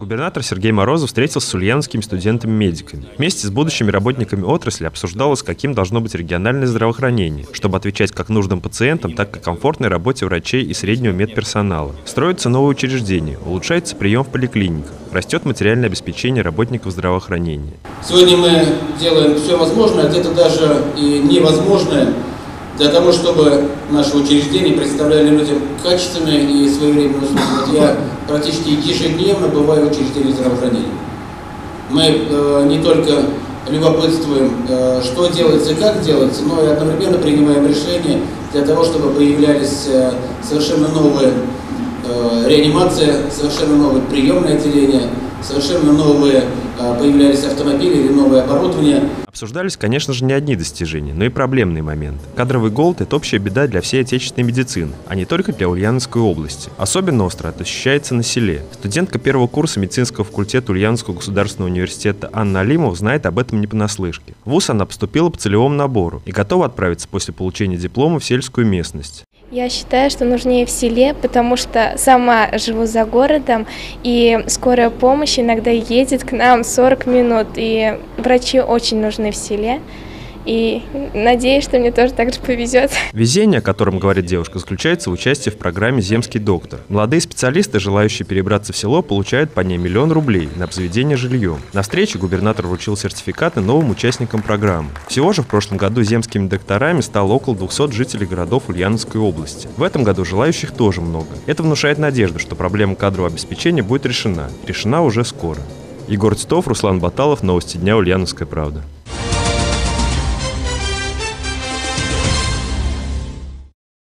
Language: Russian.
Губернатор Сергей Морозов встретился с ульяновскими студентами-медиками. Вместе с будущими работниками отрасли обсуждалось, каким должно быть региональное здравоохранение, чтобы отвечать как нужным пациентам, так и комфортной работе врачей и среднего медперсонала. Строятся новые учреждения, улучшается прием в поликлиниках, растет материальное обеспечение работников здравоохранения. Сегодня мы делаем все возможное, где-то даже и невозможное, для того, чтобы наши учреждения представляли людям качественные и своевременные услуги. Вот я практически ежедневно бываю в учреждении здравоохранения. Мы э, не только любопытствуем, э, что делается и как делается, но и одновременно принимаем решения для того, чтобы появлялись э, совершенно новые э, реанимации, совершенно новые приемные отделения, совершенно новые э, появлялись автомобили или новое оборудование. Обсуждались, конечно же, не одни достижения, но и проблемные моменты. Кадровый голод – это общая беда для всей отечественной медицины, а не только для Ульяновской области. Особенно остро это ощущается на селе. Студентка первого курса медицинского факультета Ульяновского государственного университета Анна Алимова знает об этом не понаслышке. В ВУЗ она поступила по целевому набору и готова отправиться после получения диплома в сельскую местность. Я считаю, что нужнее в селе, потому что сама живу за городом, и скорая помощь иногда едет к нам 40 минут, и врачи очень нужны в селе. И надеюсь, что мне тоже так же повезет. Везение, о котором говорит девушка, заключается в участии в программе «Земский доктор». Молодые специалисты, желающие перебраться в село, получают по ней миллион рублей на обзаведение жильем. На встрече губернатор вручил сертификаты новым участникам программы. Всего же в прошлом году земскими докторами стало около 200 жителей городов Ульяновской области. В этом году желающих тоже много. Это внушает надежду, что проблема кадрового обеспечения будет решена. Решена уже скоро. Егор Титов, Руслан Баталов, Новости дня, Ульяновская правда.